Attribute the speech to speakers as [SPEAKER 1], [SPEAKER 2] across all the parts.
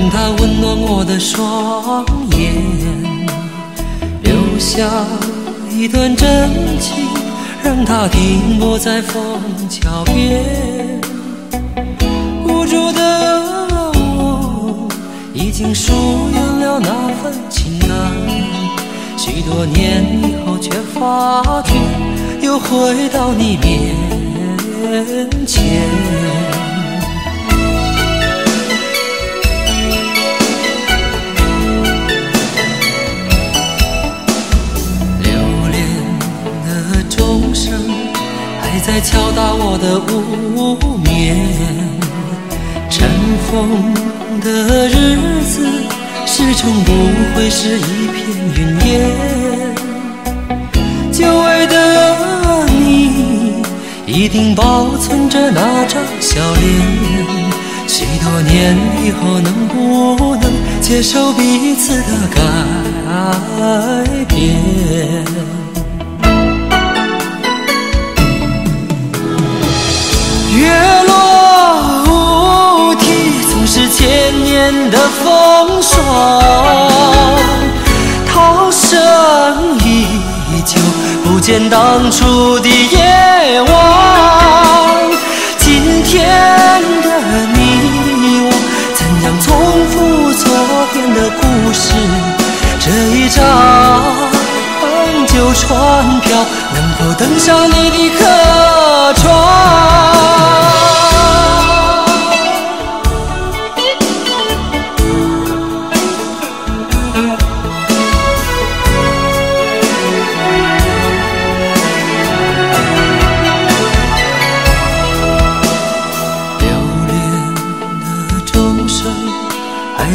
[SPEAKER 1] 让它温暖我的双眼，留下一段真情，让它停泊在枫桥边。无助的我，已经疏远了那份情感，许多年以后却发觉，又回到你面前。敲打我的无眠，尘封的日子始终不会是一片云烟。久违的你，一定保存着那张笑脸。许多年以后，能不能接受彼此的改变？的风霜。涛声依旧，不见当初的夜晚。今天的你我，怎样重复昨天的故事？这一张旧船票，能否登上你的客船？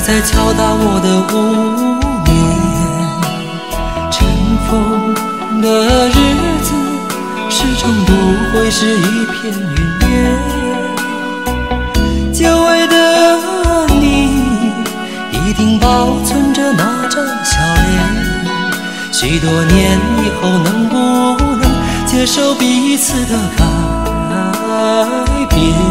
[SPEAKER 1] 在敲打我的无眠，尘封的日子始终不会是一片云烟。久违的你，一定保存着那张笑脸。许多年以后，能不能接受彼此的改变？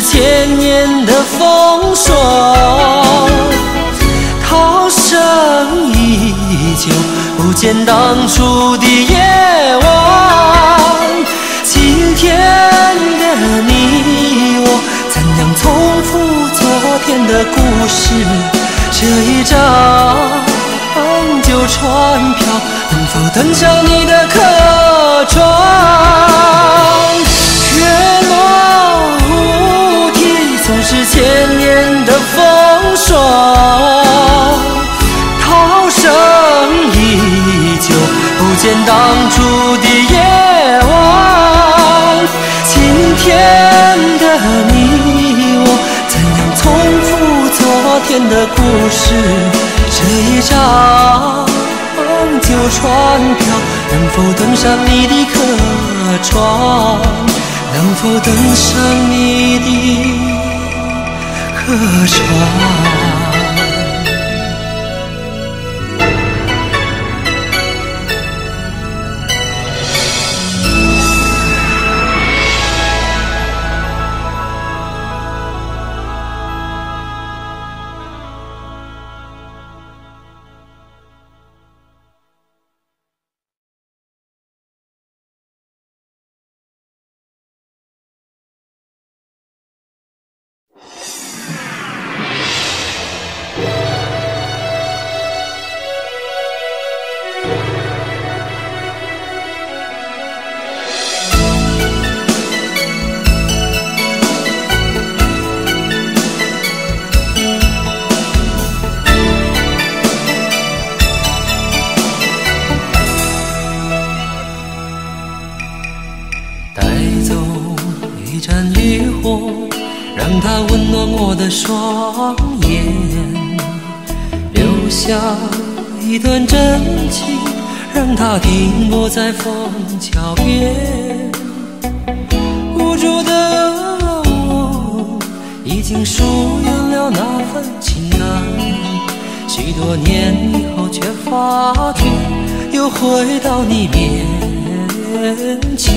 [SPEAKER 1] 千年的风霜。涛声依旧，不见当初的夜晚。今天的你我，怎样重复昨天的故事？这一张旧船票，能否登上你的客船？天的你我，怎样重复昨天的故事？这一张旧船票，能否登上你的客船？能否登上你的？客船。带走一盏渔火，让它温暖我的双眼留下一段真情，让它停泊在枫桥边。无助的我，已经疏远了那份情感，许多年以后却发觉，又回到你面前。